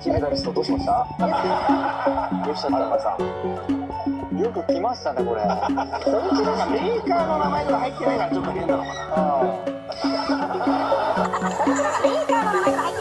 金メダリストどうしました？どうしたのさん。よく来ましたねこれ。本当なんかメーカーの名前とか入ってないからちょっと変なのかな。メーカーの名前が入って